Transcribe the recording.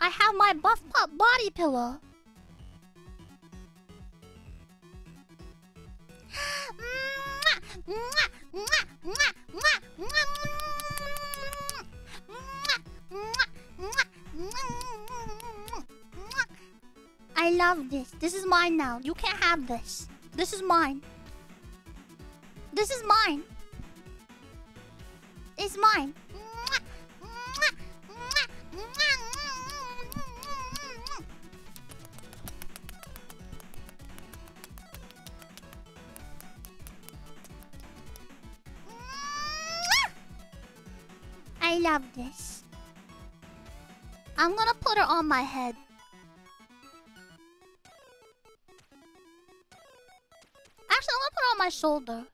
I have my buff pop body pillow. I love this. This is mine now. You can't have this. This is mine. This is mine. It's mine. I love this. I'm gonna put her on my head. Actually, I'm gonna put her on my shoulder.